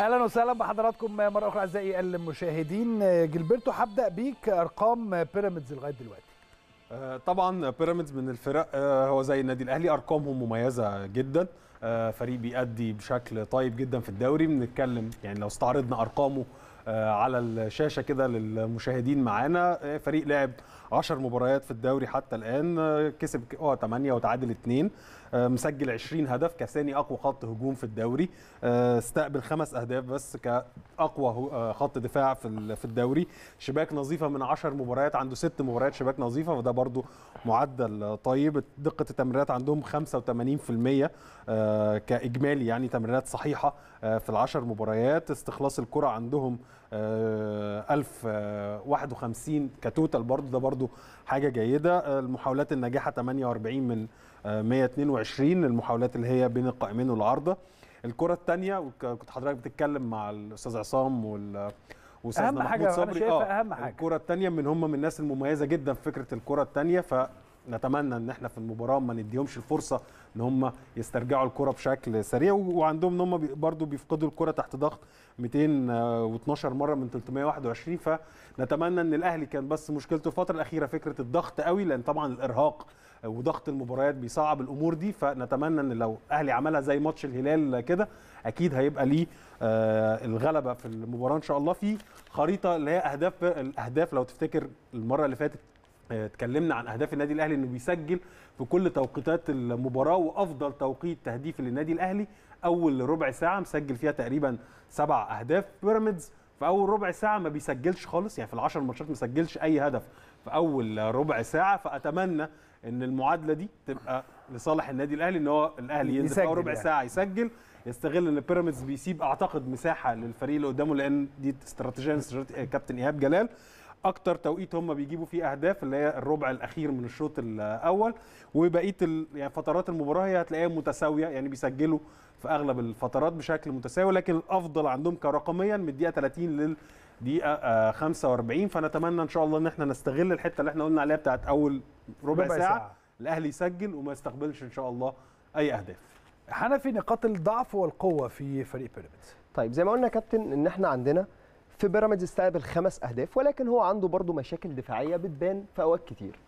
أهلا وسهلا بحضراتكم مرة أخرى أعزائي المشاهدين. جilberto هبدأ بيك أرقام بيراميدز لغاية دلوقتي. آه، طبعا بيراميدز من الفرق آه، هو زي النادي الأهلي أرقامهم مميزة جدا. آه، فريق بيأدي بشكل طيب جدا في الدوري. بنتكلم يعني لو استعرضنا أرقامه على الشاشة كده للمشاهدين معانا. فريق لعب 10 مباريات في الدوري حتى الآن آه، كسب آه 8 وتعادل 2 آه، مسجل 20 هدف كثاني أقوى خط هجوم في الدوري آه، استقبل خمس أهداف بس كأقوى خط دفاع في ال- في الدوري. شباك نظيفة من 10 مباريات عنده ست مباريات شباك نظيفة وده برضو معدل طيب. دقة التمريرات عندهم 85% آه، كإجمالي يعني تمريرات صحيحة في العشر مباريات. استخلاص الكرة عندهم آه، 1051 كتوتال برضو ده برضو حاجة جيدة. آه، المحاولات الناجحة 48 من آه، 122 المحاولات اللي هي بين القائمين والعارضه الكرة الثانية وكنت حضرتك بتتكلم مع الأستاذ عصام وال حاجة محمود صبري. أهم حاجة. الكرة الثانية من هم من الناس المميزة جدا في فكرة الكرة الثانية فنتمنى إن إحنا في المباراة ما نديهمش الفرصة إن هم يسترجعوا الكرة بشكل سريع وعندهم إن هم برضو بيفقدوا الكرة تحت ضغط 212 مرة من 321 فنتمنى إن الأهلي كان بس مشكلته الفترة الأخيرة فكرة الضغط قوي لأن طبعا الإرهاق وضغط المباريات بيصعب الأمور دي. فنتمنى إن لو الاهلي عملها زي ماتش الهلال كده أكيد هيبقى ليه آه، الغلبة في المباراة إن شاء الله. في خريطة اللي هي أهداف الأهداف لو تفتكر المرة اللي فاتت آه، اتكلمنا عن أهداف النادي الأهلي إنه بيسجل في كل توقيتات المباراة وأفضل توقيت تهديف للنادي الأهلي أول ربع ساعة مسجل فيها تقريبا سبع أهداف بيراميدز. في أول ربع ساعة ما بيسجلش خالص يعني في العشر ماتشات ما سجلش أي هدف. في أول ربع ساعة فأتمنى إن المعادلة دي تبقى لصالح النادي الأهلي إن هو الأهلي ينزل في أول ربع يعني. ساعة يسجل. يستغل إن بيراميدز بيسيب أعتقد مساحة للفريق اللي قدامه لأن دي استراتيجيه كابتن إيهاب جلال. أكتر توقيت هم بيجيبوا فيه أهداف اللي هي الربع الأخير من الشوط الأول وبقية ال... يعني فترات المباراة هي هتلاقيها متساوية يعني بيسجلوا في أغلب الفترات بشكل متساوي لكن الأفضل عندهم كرقميا من الدقيقة 30 للدقيقه آه، 45 فنتمنى إن شاء الله إن إحنا نستغل الحتة اللي إحنا قلنا عليها بتاعت أول ربع, ربع ساعه, ساعة. ساعة. الأهلي يسجل وما يستقبلش إن شاء الله أي أهداف حنفي نقاط الضعف والقوة في فريق بيراميدز طيب زي ما قلنا يا كابتن إن إحنا عندنا في بيراميدز استقبل خمس أهداف ولكن هو عنده برضه مشاكل دفاعية بتبان في أوقات كتير.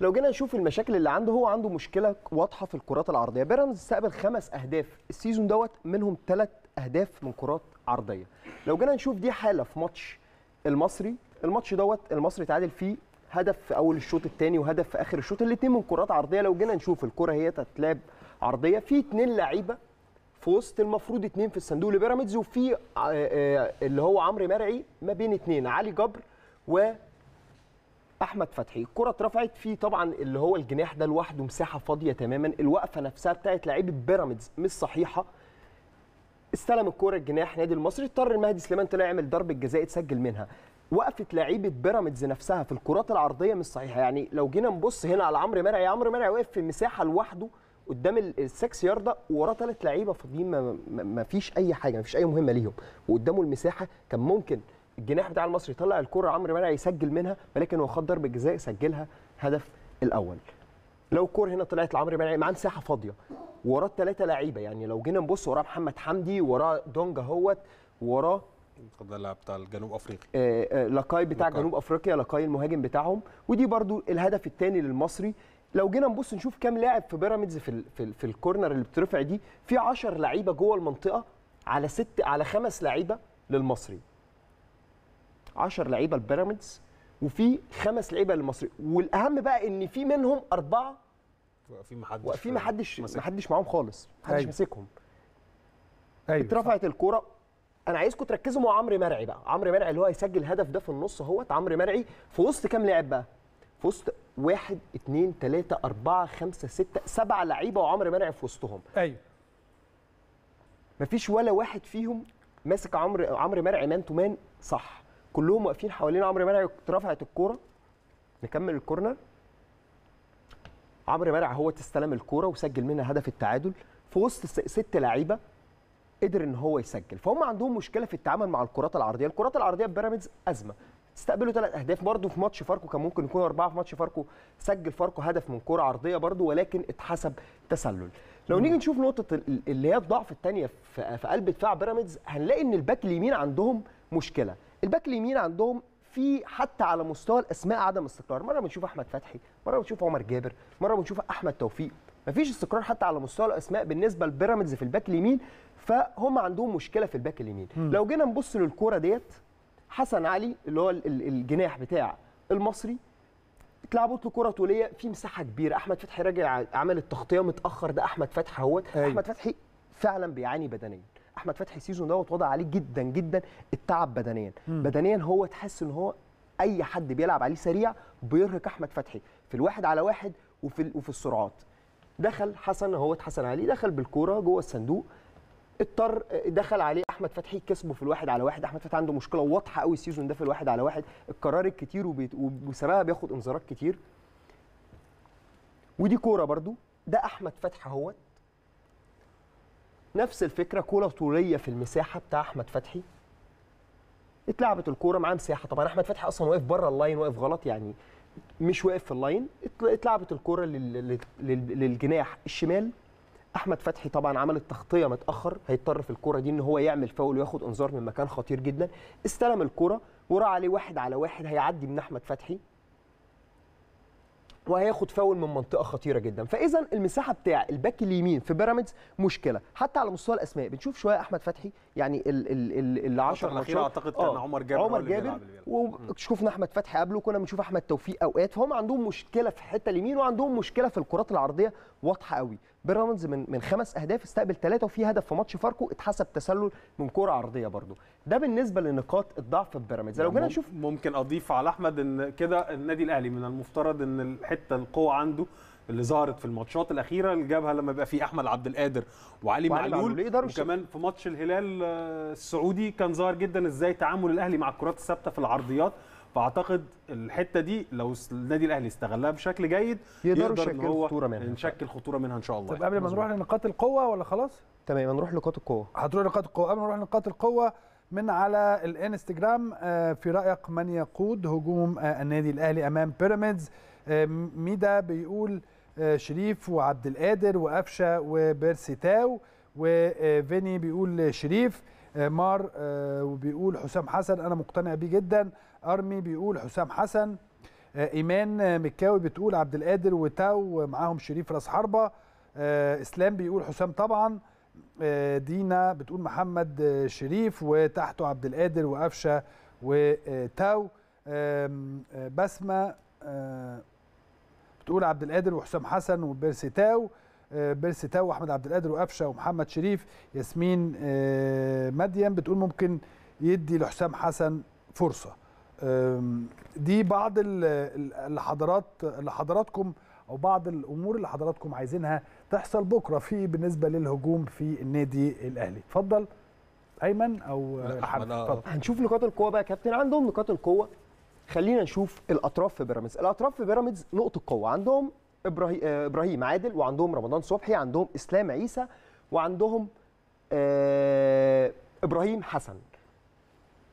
لو جينا نشوف المشاكل اللي عنده هو عنده مشكلة واضحة في الكرات العرضية. بيراميدز استقبل خمس أهداف ال season دوت منهم ثلاث أهداف من كرات عرضية. لو جينا نشوف دي حالة في ماتش المصري الماتش دوت المصري تعادل فيه هدف في أول الشوط الثاني وهدف في آخر الشوط الاثنين من كرات عرضية. لو جينا نشوف الكرة هي تتلعب عرضية في اثنين لعيبة في وسط المفروض اتنين في الصندوق لبيراميدز وفي آه، آه، اللي هو عمرو مرعي ما بين اتنين علي جبر و أحمد فتحي. الكرة اترفعت في طبعا اللي هو الجناح ده لوحده مساحة فاضية تماما. الوقفة نفسها بتاعت لعيبه بيراميدز مش صحيحة. استلم الكرة الجناح نادي المصري اضطر المهدي سليمان طلع يعمل ضربة جزاء اتسجل منها. وقفة لعيبه بيراميدز نفسها في الكرات العرضية مش صحيحة. يعني لو جينا نبص هنا على عمرو مرعي عمرو مرعي واقف في مساحة لوحده. قدام ال- السكس يارده وراه ثلاث لعيبه فاضيين ما, ما, فيش أي حاجة ما فيش أي مهمة ليهم. وقدامه المساحة كان ممكن الجناح بتاع المصري يطلع الكرة عمرو مرعي يسجل منها ولكن هو خد ضربة جزاء سجلها هدف الأول. لو الكوره هنا طلعت لعمرو مرعي معاه مساحة فاضية وراه ثلاثة لعيبة. يعني لو جينا نبص وراه محمد حمدي وراه دونجا هوت وراه اتفضل اللاعب بتاع الجنوب أفريقيا. آه، آه، لاكاي بتاع لاكاي. جنوب أفريقيا لاكاي المهاجم بتاعهم. ودي برضو الهدف الثاني للمصري. لو جينا نبص نشوف كام لاعب في بيراميدز في ال في, ال في ال corner اللي بترفع دي في 10 لعيبة جوه المنطقة على ست على خمس لعيبة للمصري. 10 لعيبة لبيراميدز وفي خمس لعيبة للمصري. والأهم بقى إن في منهم أربعة واقفين محدش واقفين ما حدش ماسك. ما حدش معاهم خالص ما حدش أيوة. ماسكهم. أيوه اترفعت الكورة. أنا عايزكم تركزوا مع عمرو مرعي بقى. عمرو مرعي اللي هو هيسجل الهدف ده في النص أهوت. عمرو مرعي في وسط كام لاعب بقى؟ في وسط واحد اتنين تلاتة أربعة خمسة ستة سبعة لعيبة وعمرو مرعي في وسطهم. أيوه. مفيش ولا واحد فيهم ماسك عمرو عمرو مرعي man to man صح. كلهم واقفين حوالين عمرو مرعي اترفعت الكورة. نكمل ال corner. عمرو مرعي هو استلم الكورة وسجل منها هدف التعادل في وسط ست لعيبة قدر إن هو يسجل. فهم عندهم مشكلة في التعامل مع الكرات العرضية. الكرات العرضية في بيراميدز أزمة. استقبلوا ثلاث أهداف. برضه في ماتش فاركو كان ممكن يكون أربعة في ماتش فاركو سجل فاركو هدف من كرة عرضية برضه ولكن اتحسب تسلل. لو نيجي نشوف نقطة ال- اللي هي الضعف الثانية في في قلب دفاع بيراميدز هنلاقي إن ال back اليمين عندهم مشكلة. ال back اليمين عندهم في حتى على مستوى الأسماء عدم استقرار. مرة بنشوف أحمد فتحي مرة بنشوف عمر جابر مرة بنشوف أحمد توفيق. مفيش استقرار حتى على مستوى الأسماء بالنسبة لبيراميدز في ال back اليمين فهم عندهم مشكلة في ال back اليمين. لو جينا نبص للكورة ديت حسن علي اللي هو ال- ال- الجناح بتاع المصري اتلعبت له كرة طولية في مساحة كبيرة. أحمد فتحي راجع عمل التغطية متأخر ده أحمد فتحي اهوت أيوة. أحمد فتحي فعلا بيعاني بدنيا. أحمد فتحي ال season دوت وضع عليه جدا جدا التعب بدنيا. بدنيا هو تحس إن هو أي حد بيلعب عليه سريع بيرهق أحمد فتحي. في الواحد على واحد وفي وفي السرعات. دخل حسن هو حسن علي دخل بالكورة جوه الصندوق. اضطر دخل عليه أحمد فتحي كسبه في الواحد على واحد. أحمد فتحي عنده مشكلة واضحة قوي ال season ده في الواحد على واحد. القرار الكتير وبسببها بياخد انذارات كتير. ودي كورة برضو. ده أحمد فتحي أهوت. نفس الفكرة كورة طوليه في المساحة بتاع أحمد فتحي. اتلعبت الكورة معاه مساحة. طبعا أحمد فتحي أصلا واقف بره ال line واقف غلط يعني مش واقف في ال line اتل- اتلعبت الكورة لل- لل- لل- للجناح الشمال. أحمد فتحي طبعا عمل التغطية متأخر هيضطر في الكورة دي إن هو يعمل فاول وياخد إنذار من مكان خطير جدا. استلم الكورة وراح عليه واحد على واحد هيعدي من أحمد فتحي. وهياخد فاول من منطقة خطيرة جدا. فاذا المساحة بتاع ال back اليمين في بيراميدز مشكلة. حتى على مستوى الأسماء بنشوف شوية أحمد فتحي يعني ال ال ال ال 10 الأخيرة أعتقد كان عمر جابر عمر جابر. وشفنا أحمد فتحي قبله كنا بنشوف أحمد توفيق أوقات. فهم عندهم مشكلة في الحته اليمين وعندهم مشكلة في الكرات العرضية واضحة قوي. بيراميدز من من خمس أهداف استقبل ثلاثة وفي هدف في ماتش فاركو اتحسب تسلل من كرة عرضية برضو. ده بالنسبة لنقاط الضعف في بيراميدز. لو جينا نشوف ممكن أضيف على أحمد إن كده النادي الأهلي من المفترض إن الحتة القوة عنده اللي ظهرت في الماتشات الأخيرة اللي جابها لما يبقى في أحمد عبد القادر وعلي وعلي معلول. وكمان في ماتش الهلال آه، السعودي كان ظاهر جدا إزاي تعامل الأهلي مع الكرات الثابتة في العرضيات. فاعتقد الحتة دي لو النادي الأهلي استغلها بشكل جيد يقدروا يقدر إن هو خطورة منها. نشكل خطورة منها إن شاء الله. طب قبل ما نروح لنقاط القوة ولا خلاص؟ تمام نروح لنقاط القوة. هتروح لنقاط القوة. قبل ما نروح لنقاط القوة من على الانستجرام آه، في رأيك من يقود هجوم آه، النادي الأهلي أمام بيراميدز؟ آه، ميدا بيقول شريف وعبد القادر وقفشة وبيرسي تاو وفيني بيقول شريف. مار آه، وبيقول حسام حسن أنا مقتنع بيه جدا. أرمي بيقول حسام حسن. آه، إيمان آه، مكاوي بتقول عبد القادر وتاو معاهم شريف راس حربة. آه، إسلام بيقول حسام طبعا. آه، دينا بتقول محمد آه، شريف وتحته عبد القادر وقفشة وتاو. آه، بسمة آه، بتقول عبد القادر وحسام حسن وبيرسي تاو. آه، بيرسي تاو واحمد عبد القادر وقفشة ومحمد شريف. ياسمين آه، مديم بتقول ممكن يدي لحسام حسن فرصة. دي بعض ال- ال- اللي حضرات اللي حضراتكم أو بعض الأمور اللي حضراتكم عايزينها تحصل بكرة في بالنسبة للهجوم في النادي الأهلي. اتفضل. أيمن أو أحمد، آه. هنشوف نقاط القوة بقى يا كابتن. عندهم نقاط القوة. خلينا نشوف الأطراف في بيراميدز. الأطراف في بيراميدز نقطة قوة. عندهم إبراهيم إبراهيم عادل وعندهم رمضان صبحي عندهم إسلام عيسى وعندهم آه، إبراهيم حسن.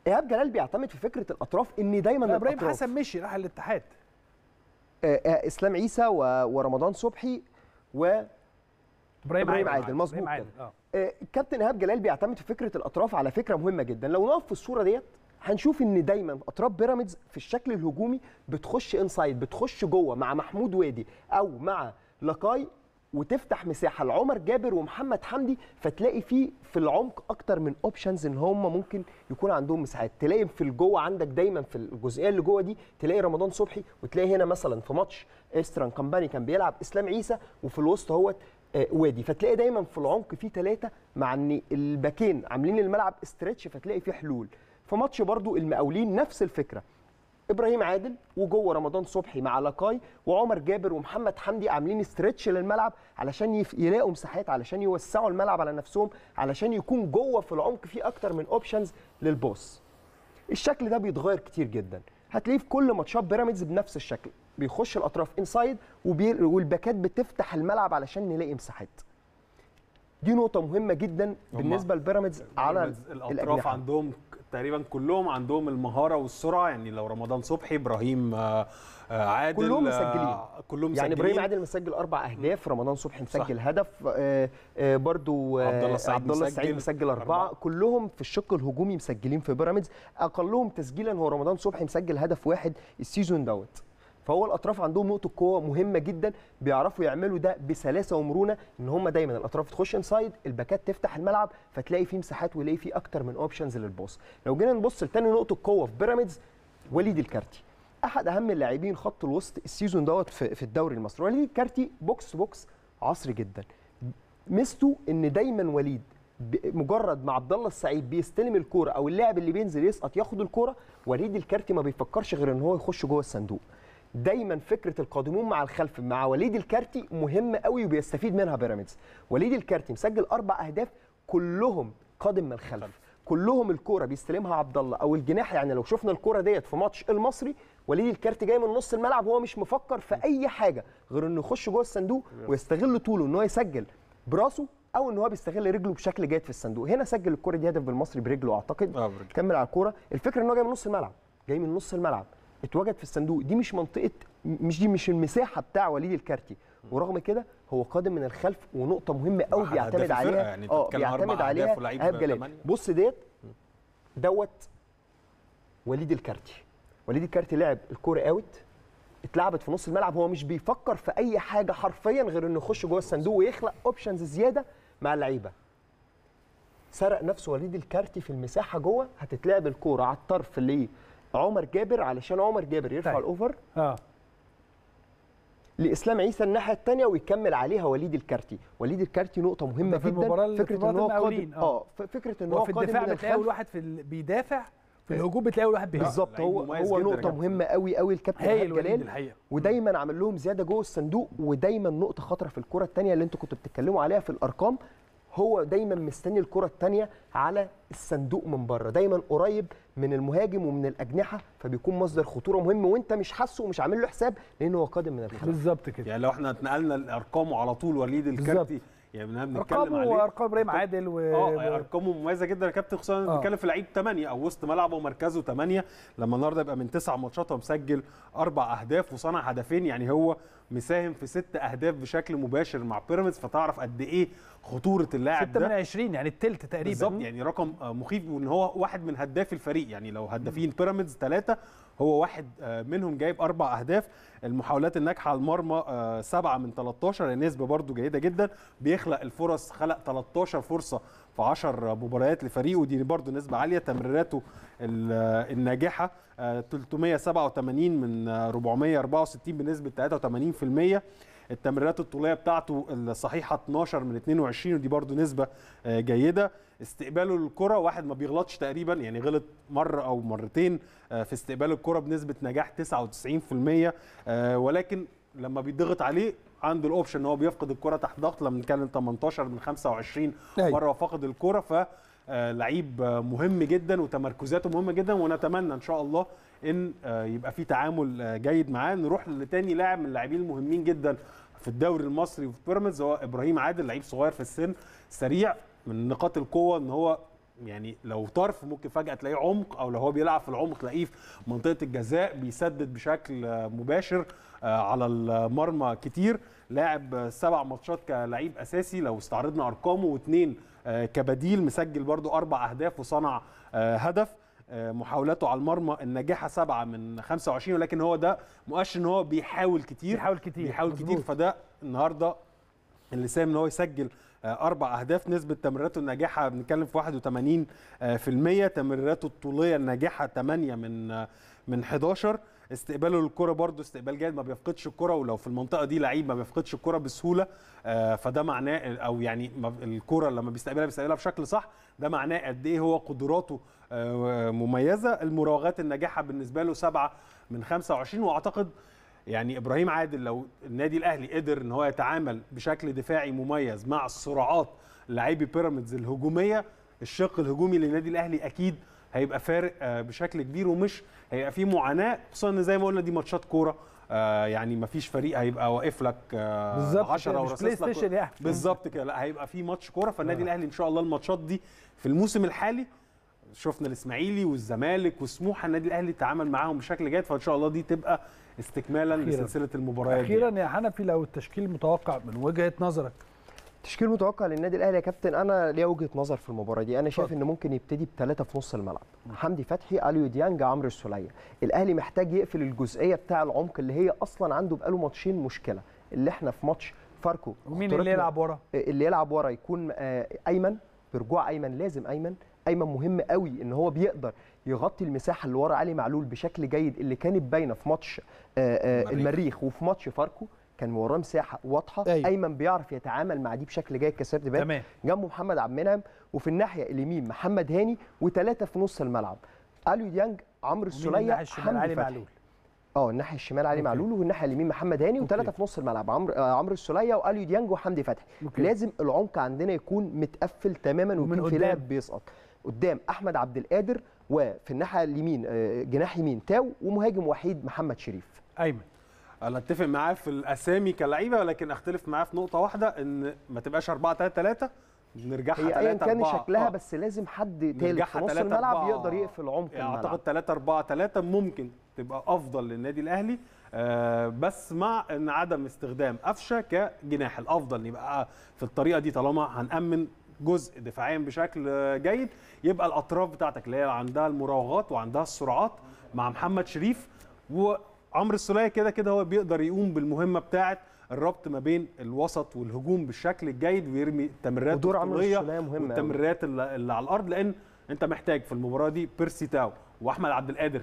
إيهاب جلال بيعتمد في فكرة الأطراف إن دايما إبراهيم الأطراف- حسن مشي راح الاتحاد. آه، آه، إسلام عيسى و- ورمضان صبحي و إبراهيم عادل، مظبوط عادل آه، كابتن إيهاب جلال بيعتمد في فكرة الأطراف على فكرة مهمة جدا. لو نقف في الصورة ديت هنشوف إن دايما أطراف بيراميدز في الشكل الهجومي بتخش inside بتخش جوه مع محمود وادي أو مع لاكاي وتفتح مساحة لعمر جابر ومحمد حمدي فتلاقي فيه في العمق أكتر من options إن هم ممكن يكون عندهم مساحات. تلاقي في الجوه عندك دايما في الجزئية اللي جوه دي تلاقي رمضان صبحي وتلاقي هنا مثلا في ماتش إسترن كومباني كان بيلعب إسلام عيسى وفي الوسط أهوت آه، وادي. فتلاقي دايما في العمق في ثلاثة مع إن ال backين عاملين الملعب stretch فتلاقي فيه حلول. في ماتش برضو المقاولين نفس الفكرة إبراهيم عادل وجوه رمضان صبحي مع لاكاي وعمر جابر ومحمد حمدي عاملين stretch للملعب علشان يلاقوا مساحات علشان يوسعوا الملعب على نفسهم علشان يكون جوه في العمق في أكتر من options لل pass الشكل ده بيتغير كتير جدا هتلاقيه في كل ماتشات بيراميدز بنفس الشكل بيخش الأطراف انسايد. والباكات بتفتح الملعب علشان نلاقي مساحات دي نقطة مهمة جدا بالنسبة لبيراميدز على الأطراف الأجنحة. عندهم تقريبا كلهم عندهم المهارة والسرعة يعني لو رمضان صبحي إبراهيم آه، آه، عادل كلهم آه، مسجلين. كلهم يعني إبراهيم مسجلين. عادل مسجل أربع أهداف رمضان صبحي مسجل صح. هدف برضو عبد الله السعيد عبد الله السعيد مسجل مسجل أربعة أربعة. كلهم في الشق الهجومي مسجلين في بيراميدز أقلهم تسجيلا هو رمضان صبحي مسجل هدف واحد ال season دوت فهو الأطراف عندهم نقطة قوة مهمة جدا بيعرفوا يعملوا ده بسلاسة ومرونة إن هم دايما الأطراف تخش inside ال backات تفتح الملعب فتلاقي فيه مساحات ويلاقي فيه أكتر من options لل pass. لو جينا نبص لتاني نقطة قوة في بيراميدز وليد الكارتي. أحد أهم اللاعبين خط الوسط ال season دوت في, الدوري المصري. وليد الكارتي box box عصري جدا. ميزته إن دايما وليد مجرد ما عبد الله السعيد بيستلم الكورة أو اللاعب اللي بينزل يسقط ياخد الكورة وليد الكارتي ما بيفكرش غير إن هو يخش جوه الصندوق. دايما فكرة القادمون من الخلف مع وليد الكارتي مهمه قوي وبيستفيد منها بيراميدز. وليد الكارتي مسجل أربع أهداف كلهم قادم من الخلف. كلهم الكورة بيستلمها عبد الله أو الجناح يعني لو شفنا الكورة ديت في ماتش المصري وليد الكارتي جاي من نص الملعب وهو مش مفكر في أي حاجة غير إنه يخش جوه الصندوق ويستغل طوله إن هو يسجل براسه أو إن هو بيستغل رجله بشكل جيد في الصندوق. هنا سجل الكورة دي هدف بالمصري برجله أعتقد. آه،. كمل على الكورة. الفكرة إن هو جاي من نص الملعب جاي من نص الملعب. اتوجد في الصندوق. دي مش منطقة مش دي مش المساحة بتاع وليد الكارتي. ورغم كده هو قادم من الخلف ونقطة مهمة قوي بيعتمد عليها. يعني آه بيعتمد عليها ايهاب جلال. بص ديت دوت وليد الكارتي. وليد الكارتي لعب الكورة أهوت اتلعبت في نص الملعب. هو مش بيفكر في أي حاجة حرفيا غير إنه يخش جوه الصندوق ويخلق options زيادة مع اللعيبة. سرق نفسه وليد الكارتي في المساحة جوه هتتلعب الكورة على الطرف اللي عمر جابر علشان عمر جابر يرفع طيب. ال over آه. لإسلام عيسى الناحية الثانية ويكمل عليها وليد الكارتي. وليد الكارتي نقطة مهمه في جدا. اللي- فكرة في ان هو قادم آه. آه. فكرة إن هو في الدفاع بتلاقي اول واحد في ال... بيدافع في الهجوم بتلاقي اول واحد بيهاجم بالظبط. هو هو نقطة. مهمة قوي قوي الكابتن إيهاب جلال. ودايما عامل لهم زيادة جوه الصندوق ودايما نقطة خطرة في الكرة الثانية اللي أنتوا كنتوا بتتكلموا عليها في الأرقام. هو دايما مستني الكرة الثانية على الصندوق من بره. دايما قريب من المهاجم ومن الأجنحة فبيكون مصدر خطورة مهم وانت مش حاسه ومش عامل له حساب لأن هو قادم من الخلف بالظبط كده. يعني لو إحنا اتنقلنا لارقامه على طول وليد الكارتي يعني بنبقى بنتكلم عليه. وارقام إبراهيم عادل و... آه أرقامه مميزة جدا يا كابتن خصوصا آه. بنتكلم في لعيب 8 أو وسط ملعبه ومركزه 8 لما النهارده يبقى من تسع ماتشات هو مسجل أربع أهداف وصنع هدفين يعني هو مساهم في ست أهداف بشكل مباشر مع بيراميدز فتعرف قد إيه خطورة اللاعب 6 من ده 20 يعني التلت تقريبا. بالظبط يعني رقم آه، مخيف وإن هو واحد من هدافي الفريق يعني لو هدافين بيراميدز ثلاثة هو واحد آه، منهم جايب أربع أهداف. المحاولات الناجحة على المرمى آه، سبعة من 13 نسبة برده جيدة جدا. بيخلق الفرص خلق 13 فرصة في 10 مباريات لفريقه. ودي برده نسبة عالية. تمريراته آه، الناجحة آه، 387 من آه، 464 بنسبة 83% التمريرات الطولية بتاعته الصحيحة 12 من 22 ودي برده نسبة آه، جيدة استقباله للكرة واحد ما بيغلطش تقريبا يعني غلط مرة أو مرتين آه، في استقبال الكرة بنسبة نجاح 99% آه، ولكن لما بيضغط عليه عنده الاوبشن إن هو بيفقد الكرة تحت ضغط لما بنتكلم 18 من 25 أيوة. مرة فقد الكرة ف لعيب مهم جدا وتمركزاته مهمة جدا ونتمنى إن شاء الله ان آه، يبقى في تعامل آه، جيد معاه. نروح لتاني لاعب من اللاعبين المهمين جدا في الدوري المصري وفي بيراميدز هو إبراهيم عادل لعيب صغير في السن سريع من نقاط القوة إن هو يعني لو طرف ممكن فجأة تلاقيه عمق أو لو هو بيلعب في العمق تلاقيه في منطقة الجزاء بيسدد بشكل آه، مباشر على المرمى كتير. لاعب سبع ماتشات كلاعب أساسي لو استعرضنا أرقامه واثنين كبديل مسجل برضو أربع أهداف وصنع هدف. محاولاته على المرمى الناجحة سبعة من 25 ولكن هو ده مؤشر إن هو بيحاول كتير. بيحاول كتير. بيحاول مظبوط. كتير فده النهارده اللي ساهم إن هو يسجل آه، أربع أهداف. نسبة تمريراته الناجحة بنتكلم في 81 آه، في المية. تمريراته الطولية الناجحة 8 من آه، من 11 استقباله للكرة برده استقبال جيد ما بيفقدش الكرة ولو في المنطقة دي لعيب ما بيفقدش الكرة بسهولة آه، فده معناه أو يعني الكرة لما بيستقبلها بيستقبلها بشكل صح. ده معناه قد إيه هو قدراته آه، مميزة المراوغات الناجحة بالنسبة له 7 من 25 وأعتقد يعني إبراهيم عادل لو النادي الأهلي قدر إن هو يتعامل بشكل دفاعي مميز مع السرعات لاعبي بيراميدز الهجومية الشق الهجومي للنادي الأهلي أكيد هيبقى فارق آه، بشكل كبير ومش هيبقى فيه معاناة خصوصا إن زي ما قلنا دي ماتشات كورة آه، يعني ما فيش فريق هيبقى واقف لك آه، بالظبط 10 كده، مش ورصاص PlayStation يعني. بالظبط كده لا هيبقى في ماتش كورة فالنادي آه. الأهلي إن شاء الله ال matchات دي في الموسم الحالي شفنا الإسماعيلي والزمالك وسموحة النادي الأهلي تعامل معاهم بشكل جيد فإن شاء الله دي تبقى استكمالا أخيراً. لسلسلة المباريات دي. أخيرا يا حنفي لو التشكيل متوقع من وجهة نظرك. تشكيل متوقع للنادي الأهلي يا كابتن أنا ليا وجهة نظر في المباراة دي. أنا شايف. ان ممكن يبتدي بثلاثه في نص الملعب. حمدي فتحي أليو ديانج عمرو السولية. الأهلي محتاج يقفل الجزئية بتاع العمق اللي هي أصلا عنده بقاله matchين مشكلة. اللي إحنا في ماتش فاركو ومين اللي يلعب ورا؟ اللي يلعب ورا يكون آه، أيمن برجوع أيمن لازم أيمن ايمن مهم قوي إن هو بيقدر يغطي المساحة اللي ورا علي معلول بشكل جيد اللي كانت باينة في ماتش آه، آه، المريخ. المريخ وفي ماتش فاركو كان وراه مساحة واضحة أيوة. ايمن بيعرف يتعامل مع دي بشكل جيد بال تمام جنبه محمد عبد المنعم وفي الناحية اليمين محمد هاني وثلاثه في نص الملعب اليو ديانج عمرو السولية الشمال حمدي علي. معلول آه الناحية الشمال علي. معلول والناحيه اليمين محمد هاني. وثلاثه في نص الملعب عمرو آه، عمرو السولية واليو ديانج وحمدي فتحي. لازم العمق عندنا يكون متقفل تماما ومن ويكون في؟ لاعب بيسقط قدام أحمد عبد القادر وفي الناحية اليمين آه، جناح يمين تاو ومهاجم وحيد محمد شريف. أيمن. أنا أتفق معاه في الأسامي كلعيبه ولكن أختلف معاه في نقطة واحدة إن ما تبقاش 4 3 3 نرجعها هي 3 ايا 4 كان شكلها بس لازم حد تالت في نص 3 الملعب 4 يقدر يقفل عمق يعني الملعب. أعتقد 3 4 3 ممكن تبقى أفضل للنادي الأهلي. آه بس مع إن عدم استخدام قفشة كجناح الأفضل يبقى في الطريقة دي طالما هنأمن جزء دفاعيا بشكل جيد يبقى الأطراف بتاعتك اللي هي عندها المراوغات وعندها السرعات مع محمد شريف وعمرو السولية كده كده هو بيقدر يقوم بالمهمة بتاعه الربط ما بين الوسط والهجوم بالشكل الجيد ويرمي التمريرات ودور عمرو الطولية السولية مهم أوي. والتمريرات اللي اللي على الأرض لأن أنت محتاج في المباراة دي بيرسي تاو وأحمد عبد القادر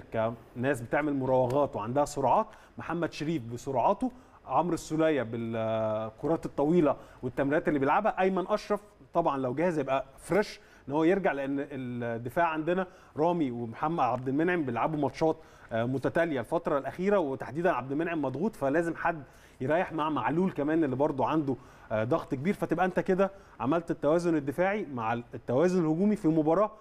كناس بتعمل مراوغات وعندها سرعات محمد شريف بسرعاته عمرو السولية بالكرات الطويلة والتمريرات اللي بيلعبها. أيمن أشرف طبعا لو جاهز يبقى fresh إن هو يرجع لأن الدفاع عندنا رامي ومحمد عبد المنعم بيلعبوا matchات آه، متتالية الفترة الأخيرة وتحديدا عبد المنعم مضغوط فلازم حد يريح مع معلول كمان اللي برضه عنده آه، ضغط كبير. فتبقى أنت كده عملت التوازن الدفاعي مع التوازن الهجومي في مباراة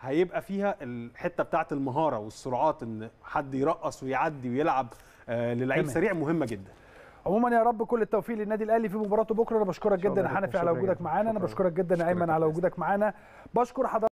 هيبقى فيها الحتة بتاعة المهارة والسرعات إن حد يرقص ويعدي ويلعب آه، للعيب. سريع مهمة جدا. عموما يا رب كل التوفيق للنادي الأهلي في مباراته بكرة أنا بشكرك جدا حنفي على وجودك. معانا أنا. بشكرك جدا أيمن على وجودك معانا بشكر حضرتك